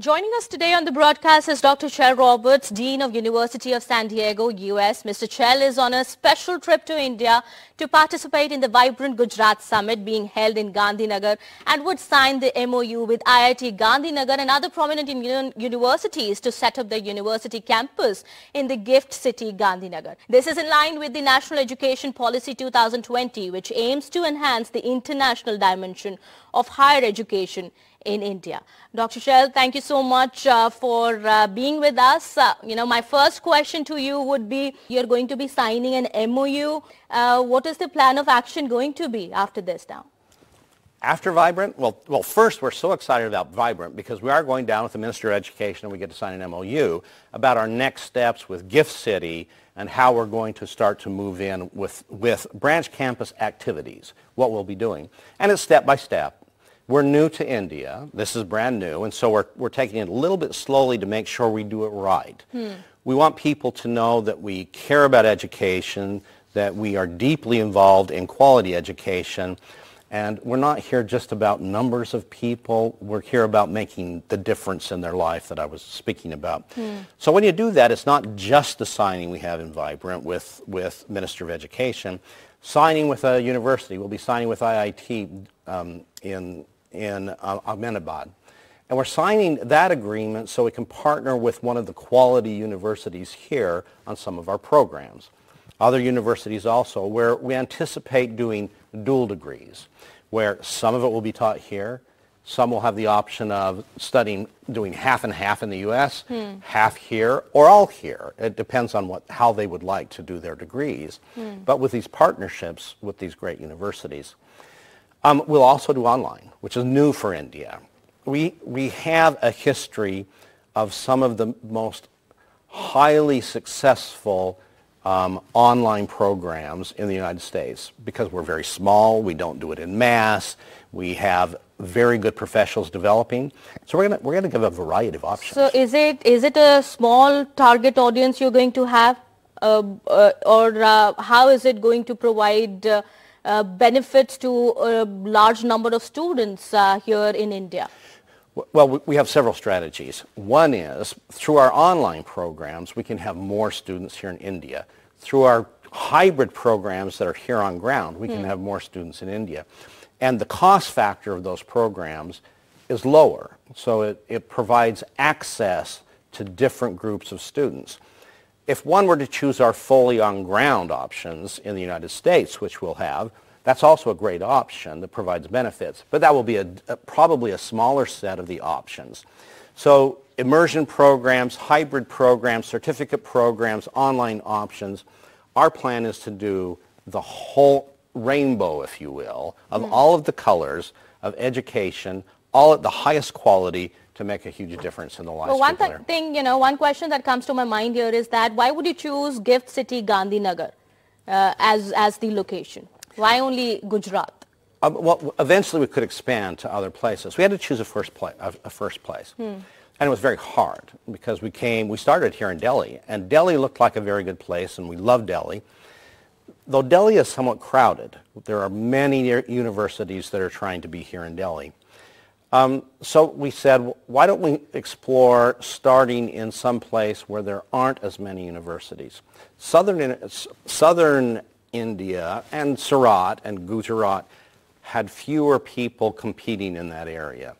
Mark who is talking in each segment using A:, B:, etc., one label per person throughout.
A: Joining us today on the broadcast is Dr. Chell Roberts, Dean of University of San Diego, US. Mr. Chell is on a special trip to India to participate in the Vibrant Gujarat Summit being held in Gandhinagar and would sign the MOU with IIT Gandhinagar and other prominent universities to set up the university campus in the gift city Gandhinagar. This is in line with the National Education Policy 2020 which aims to enhance the international dimension of higher education in India. Dr. Chell, thank you so much uh, for uh, being with us. Uh, you know, my first question to you would be, you're going to be signing an MOU. Uh, what is the plan of action going to be after this now?
B: After Vibrant, well, well, first we're so excited about Vibrant because we are going down with the Minister of Education and we get to sign an MOU about our next steps with Gift City and how we're going to start to move in with, with branch campus activities, what we'll be doing. And it's step by step. We're new to India. This is brand new, and so we're, we're taking it a little bit slowly to make sure we do it right. Hmm. We want people to know that we care about education, that we are deeply involved in quality education, and we're not here just about numbers of people. We're here about making the difference in their life that I was speaking about. Hmm. So when you do that, it's not just the signing we have in Vibrant with, with Minister of Education. Signing with a university, we'll be signing with IIT um, in in uh, Ahmedabad. And we're signing that agreement so we can partner with one of the quality universities here on some of our programs. Other universities also where we anticipate doing dual degrees, where some of it will be taught here, some will have the option of studying, doing half and half in the U.S., hmm. half here, or all here. It depends on what, how they would like to do their degrees. Hmm. But with these partnerships with these great universities, um, we'll also do online, which is new for India. We, we have a history of some of the most highly successful um, online programs in the United States because we're very small, we don't do it in mass, we have very good professionals developing. So we're going we're gonna give a variety of options.
A: So is it, is it a small target audience you're going to have uh, uh, or uh, how is it going to provide uh, benefits to a large number of students uh, here in India?
B: Well, we have several strategies. One is through our online programs, we can have more students here in India. Through our hybrid programs that are here on ground, we can hmm. have more students in India. And the cost factor of those programs is lower. So it, it provides access to different groups of students. If one were to choose our fully on-ground options in the United States, which we'll have, that's also a great option that provides benefits. But that will be a, a, probably a smaller set of the options. So immersion programs, hybrid programs, certificate programs, online options, our plan is to do the whole rainbow, if you will, of mm. all of the colors of education, all at the highest quality to make a huge difference in the lives
A: well, one
B: th
A: thing, you know, one question that comes to my mind here is that why would you choose Gift City Gandhinagar uh, as, as the location? Why only Gujarat?
B: Um, well, eventually we could expand to other places. We had to choose a first, pla a, a first place. Hmm. And it was very hard because we came, we started here in Delhi, and Delhi looked like a very good place, and we love Delhi. Though Delhi is somewhat crowded, there are many universities that are trying to be here in Delhi. Um, so we said, why don't we explore starting in some place where there aren't as many universities? Southern, Southern India and Surat and Gujarat had fewer people competing in that area.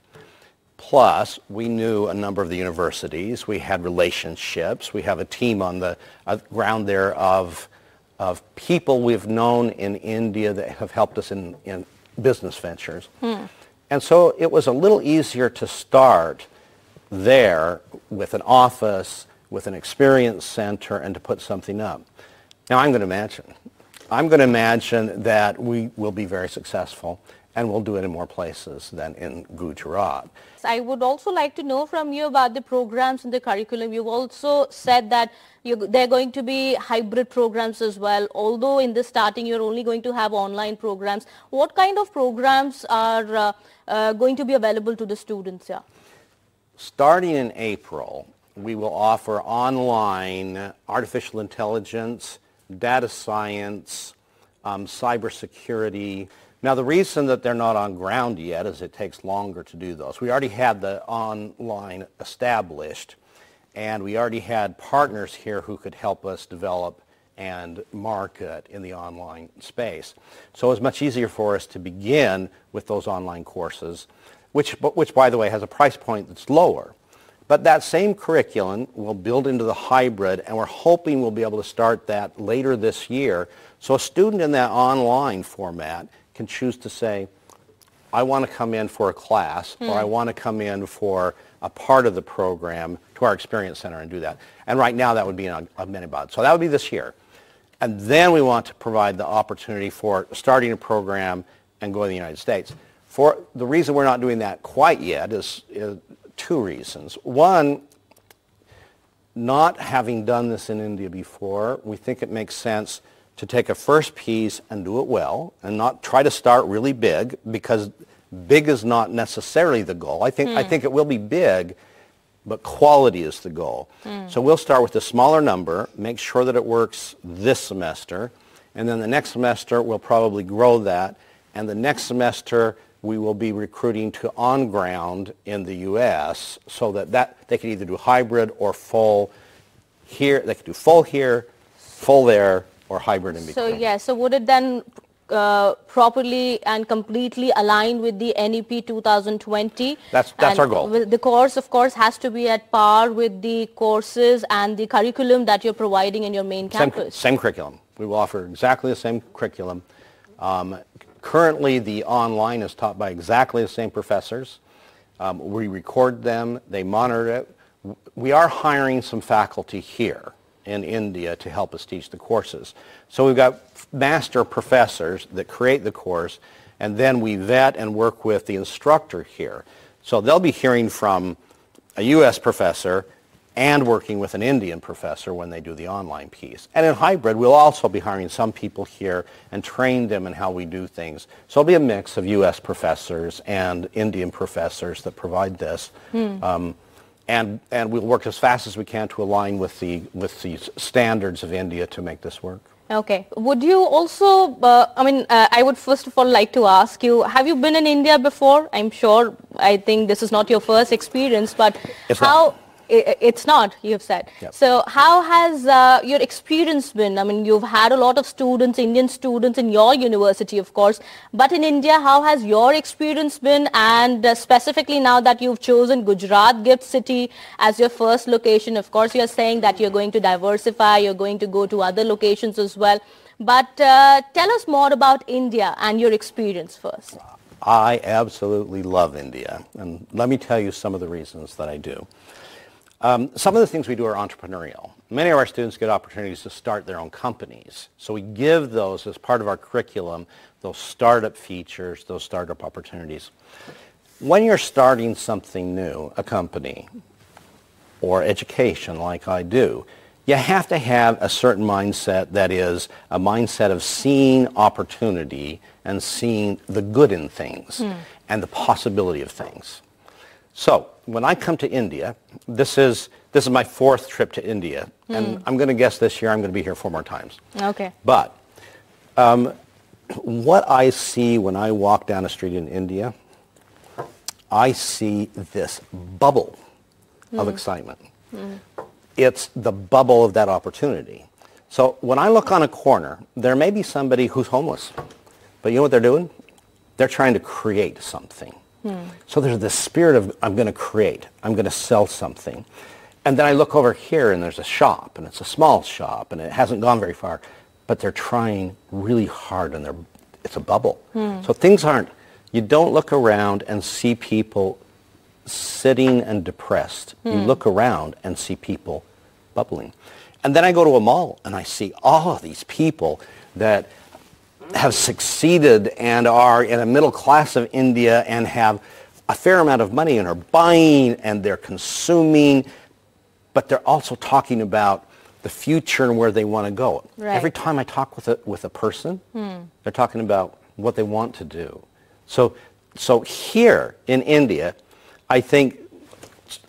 B: Plus, we knew a number of the universities. We had relationships. We have a team on the uh, ground there of, of people we've known in India that have helped us in, in business ventures. Hmm. And so it was a little easier to start there with an office, with an experience center, and to put something up. Now I'm going to imagine. I'm going to imagine that we will be very successful and we'll do it in more places than in Gujarat.
A: I would also like to know from you about the programs and the curriculum. You've also said that they're going to be hybrid programs as well. Although in the starting you're only going to have online programs. What kind of programs are uh, uh, going to be available to the students here?
B: Starting in April, we will offer online artificial intelligence, data science, um, cybersecurity, Now, the reason that they're not on ground yet is it takes longer to do those. We already had the online established, and we already had partners here who could help us develop and market in the online space. So it's much easier for us to begin with those online courses, which, which by the way, has a price point that's lower. But that same curriculum will build into the hybrid, and we're hoping we'll be able to start that later this year. So a student in that online format can choose to say, I want to come in for a class, or hmm. I want to come in for a part of the program to our Experience Center and do that. And right now that would be in Ahmedabad. So that would be this year. And then we want to provide the opportunity for starting a program and going to the United States. For the reason we're not doing that quite yet is, is two reasons. One, not having done this in India before, we think it makes sense to take a first piece and do it well and not try to start really big because big is not necessarily the goal. I think, I think it will be big, but quality is the goal. Mm. So we'll start with a smaller number, make sure that it works this semester, and then the next semester we'll probably grow that, and the next semester we will be recruiting to on ground in the U.S. so that, that they can either do hybrid or full here, they can do full here, full there, or hybrid in between.
A: So yeah, so would it then uh, properly and completely aligned with the NEP 2020.
B: That's, that's our goal.
A: The course, of course, has to be at par with the courses and the curriculum that you're providing in your main campus.
B: Same, same curriculum. We will offer exactly the same curriculum. Um, currently, the online is taught by exactly the same professors. Um, we record them. They monitor it. We are hiring some faculty here in India to help us teach the courses. So we've got master professors that create the course, and then we vet and work with the instructor here. So they'll be hearing from a U.S. professor and working with an Indian professor when they do the online piece. And in hybrid, we'll also be hiring some people here and train them in how we do things. So it'll be a mix of U.S. professors and Indian professors that provide this. Hmm. Um, and, and we'll work as fast as we can to align with the, with the standards of India to make this work.
A: Okay. Would you also, uh, I mean, uh, I would first of all like to ask you, have you been in India before? I'm sure, I think this is not your first experience, but
B: it's
A: how,
B: not
A: it's not, you've said.
B: Yep.
A: So how has uh, your experience been? I mean, you've had a lot of students, Indian students in your university, of course. But in India, how has your experience been? And uh, specifically now that you've chosen Gujarat Gift City as your first location, of course, you're saying that you're going to diversify, you're going to go to other locations as well. But uh, tell us more about India and your experience first.
B: I absolutely love India. And let me tell you some of the reasons that I do. Um, some of the things we do are entrepreneurial. Many of our students get opportunities to start their own companies. So we give those as part of our curriculum, those startup features, those startup opportunities. When you're starting something new, a company or education like I do, you have to have a certain mindset that is a mindset of seeing opportunity and seeing the good in things mm. and the possibility of things. So when I come to India, this is, this is my fourth trip to India. Mm. And I'm going to guess this year I'm going to be here four more times.
A: Okay.
B: But um, what I see when I walk down a street in India, I see this bubble mm. of excitement. Mm. It's the bubble of that opportunity. So when I look on a corner, there may be somebody who's homeless. But you know what they're doing? They're trying to create something. Hmm. So there's this spirit of I'm going to create, I'm going to sell something. And then I look over here and there's a shop and it's a small shop and it hasn't gone very far, but they're trying really hard and they're, it's a bubble. Hmm. So things aren't, you don't look around and see people sitting and depressed. You hmm. look around and see people bubbling. And then I go to a mall and I see all of these people that have succeeded and are in a middle class of India and have a fair amount of money and are buying and they're consuming, but they're also talking about the future and where they want to go.
A: Right.
B: Every time I talk with a, with a person, hmm. they're talking about what they want to do. So, so here in India, I think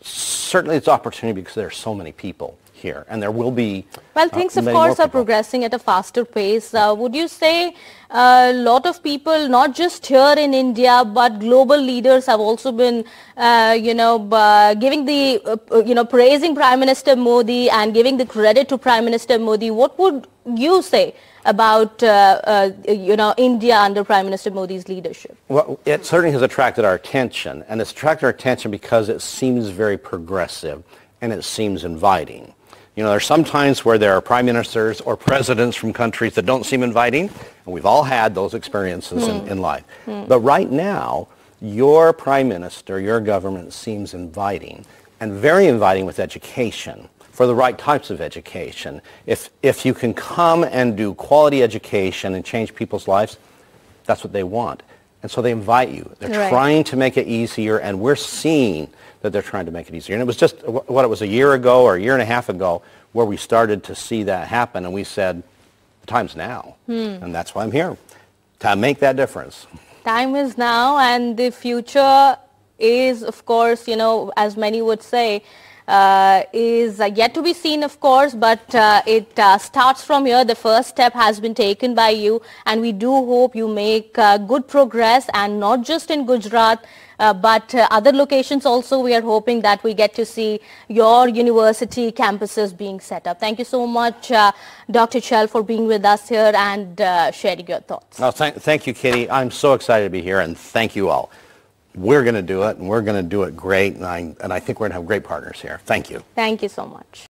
B: certainly it's opportunity because there are so many people here, and there will be.
A: Well,
B: uh,
A: things, of course, are progressing at a faster pace. Uh, would you say a lot of people, not just here in India, but global leaders have also been, uh, you know, uh, giving the, uh, uh, you know, praising Prime Minister Modi and giving the credit to Prime Minister Modi. What would you say about, uh, uh, you know, India under Prime Minister Modi's leadership?
B: Well, it certainly has attracted our attention, and it's attracted our attention because it seems very progressive and it seems inviting. You know, there are some times where there are prime ministers or presidents from countries that don't seem inviting, and we've all had those experiences in, in life. Hmm. But right now, your prime minister, your government seems inviting, and very inviting with education for the right types of education. If, if you can come and do quality education and change people's lives, that's what they want. And so they invite you. They're
A: Right.
B: trying to make it easier, and we're seeing that they're trying to make it easier. And it was just, what, it was a year ago or a year and a half ago where we started to see that happen, and we said, the time's now. Hmm. And that's why I'm here, to make that difference.
A: Time is now and the future is, of course, you know, as many would say, uh, is uh, yet to be seen, of course, but uh, it uh, starts from here. The first step has been taken by you and we do hope you make uh, good progress and not just in Gujarat, uh, but other locations also we are hoping that we get to see your university campuses being set up. Thank you so much, Dr. Chell, for being with us here and sharing your thoughts.
B: Well, thank, thank you, Kitty. I'm so excited to be here, and thank you all. We're going to do it, and we're going to do it great, and I, and I think we're going to have great partners here. Thank you.
A: Thank you so much.